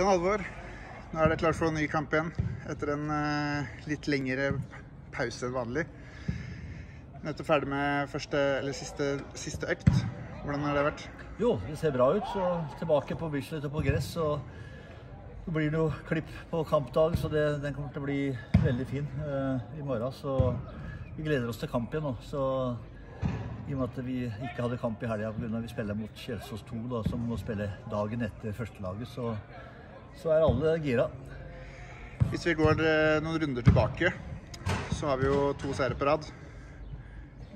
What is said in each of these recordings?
Jan Halvor, nå er det klart for en ny kamp igjen etter en uh, litt lengre pause enn vanlig. Nettopp ferdig med første, siste, siste økt. Hvordan har det vært? Jo, det ser bra ut. Så tilbake på Bislett og på gress. og det blir noe klipp på kampdag, så det, den kommer til å bli veldig fin uh, i morgen. Så vi gleder oss til kamp igjen nå. Så i og med at vi ikke hadde kamp i helga pga. vi spiller mot Kjelsås 2, da, som må spille dagen etter førstelaget, så, så er alle gira. Hvis vi går uh, noen runder tilbake, så har vi jo to seire på rad.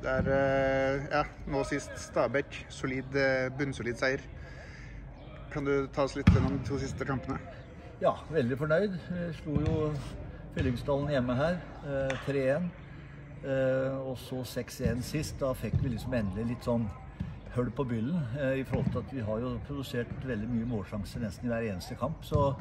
Det er uh, ja, nå sist Stabæk. Solid, bunnsolid seier. Kan du ta oss litt gjennom de to siste kampene? Ja, veldig fornøyd. Vi slo jo Fyllingsdalen hjemme her, 3-1. Eh, og så 6-1 sist. Da fikk vi liksom endelig litt sånn hull på byllen. Eh, I forhold til at vi har jo produsert veldig mye målsjanser nesten i hver eneste kamp. Så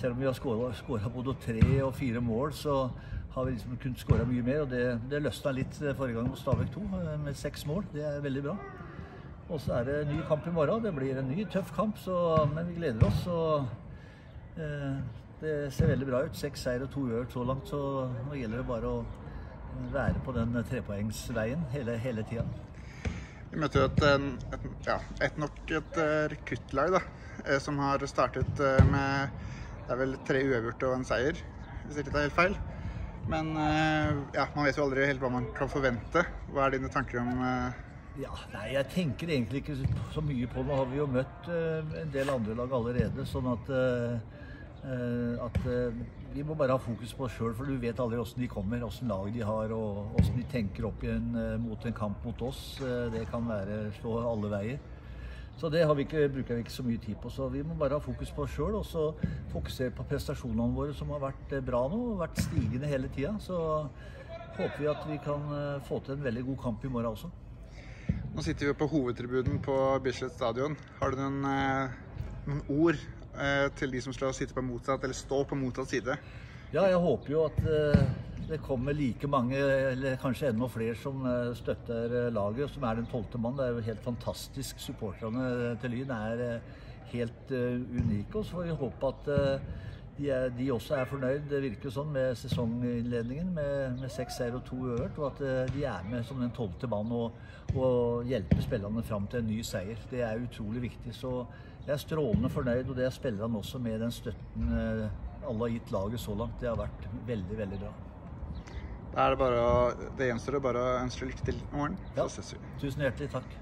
selv om vi har skåra både tre og fire mål, så har vi liksom kunnet skåre mye mer. Og det, det løsna litt forrige gang mot Stabæk 2 eh, med seks mål. Det er veldig bra. Og så er det ny kamp i morgen. Det blir en ny, tøff kamp, så, men vi gleder oss. Og Eh, det ser veldig bra ut. Seks seier og to uavgjort så langt, så nå gjelder det bare å være på den trepoengsveien hele, hele tida. Vi møter jo et, et, ja, et nok et eh, rekruttlag eh, som har startet med det er vel tre uavgjorte og en seier, hvis ikke tar helt feil. Men ja, man vet jo aldri helt hva man kan forvente. Hva er dine tanker om ja, nei, Jeg tenker egentlig ikke så mye på det. Nå har vi jo møtt en del andre lag allerede. sånn at Eh, at eh, vi må bare ha fokus på oss sjøl, for du vet aldri åssen de kommer, åssen lag de har og åssen de tenker opp igjen eh, mot en kamp mot oss. Det kan være slå alle veier. Så det vi ikke, bruker vi ikke så mye tid på. Så vi må bare ha fokus på oss sjøl, og så fokusere på prestasjonene våre, som har vært bra nå, og vært stigende hele tida. Så håper vi at vi kan få til en veldig god kamp i morgen også. Nå sitter vi på hovedtribunen på Bislett stadion. Har du noen, noen ord Eh, til de som skal sitte på motsatt, eller stå på motsatt side? Ja, jeg håper jo at eh, det kommer like mange, eller kanskje enda flere, som eh, støtter laget, som er den tolvte mann. Det er jo helt fantastisk. Supporterne til Lyn er helt unike. Og så får vi håpe at de, er, de, også er fornøyd, det virker sånn, med sesonginnledningen med, med seks seier og to øvert. Og at de er med som den tolvte mann og, og hjelper spillerne fram til en ny seier. Det er utrolig viktig. Så jeg er strålende fornøyd, og det er spillerne også, med den støtten eh, alle har gitt laget så langt. Det har vært veldig, veldig bra. Da er det bare å, det gjenstår bare å ønske lykke til i morgen. Ja. Tusen hjertelig takk.